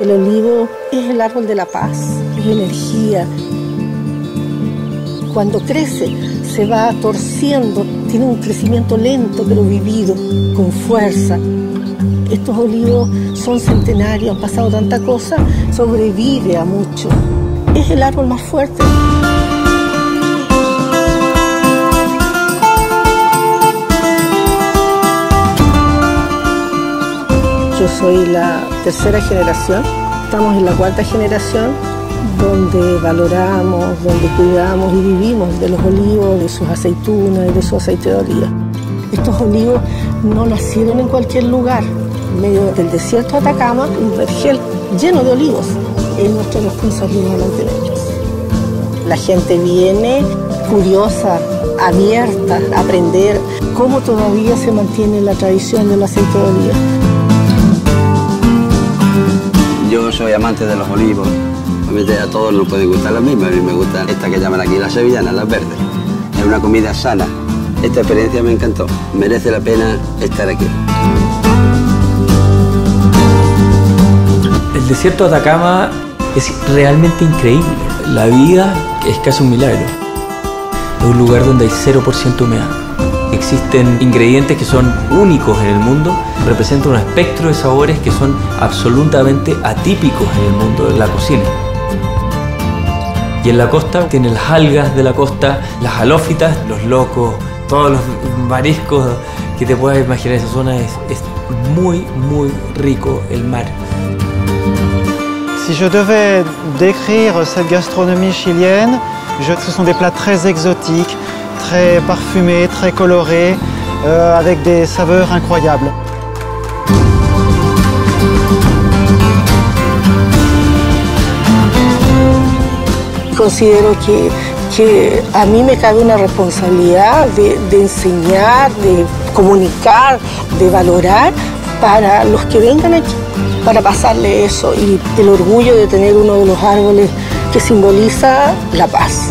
El olivo es el árbol de la paz, es energía. Cuando crece se va torciendo, tiene un crecimiento lento pero vivido, con fuerza. Estos olivos son centenarios, han pasado tanta cosa, sobrevive a mucho. Es el árbol más fuerte. Yo soy la tercera generación, estamos en la cuarta generación donde valoramos, donde cuidamos y vivimos de los olivos, de sus aceitunas y de su aceite de oliva. Estos olivos no nacieron en cualquier lugar, en medio del desierto de Atacama, un vergel lleno de olivos. Es nuestra responsabilidad mantenerlos. La gente viene curiosa, abierta a aprender cómo todavía se mantiene la tradición del aceite de oliva. Amante de los olivos. Obviamente a todos nos pueden gustar las mismas. A mí me gusta esta que llaman aquí las sevillanas, las verdes. Es una comida sana. Esta experiencia me encantó. Merece la pena estar aquí. El desierto de Atacama es realmente increíble. La vida es casi un milagro. Es un lugar donde hay 0% humedad. Existen ingredientes que son únicos en el mundo, representan un espectro de sabores que son absolutamente atípicos en el mundo de la cocina. Y en la costa tiene las algas de la costa, las halófitas, los locos, todos los mariscos que te puedas imaginar. Esa zona es, es muy, muy rico el mar. Si je devais décrire cette gastronomie chilienne, je, ce sont des plats très exotiques, très parfumés, très colorés, euh, avec des saveurs incroyables. Considero que, que a mí me cabe una responsabilidad de, de enseñar, de comunicar, de valorar para los que vengan aquí, para pasarle eso y el orgullo de tener uno de los árboles que simboliza la paz.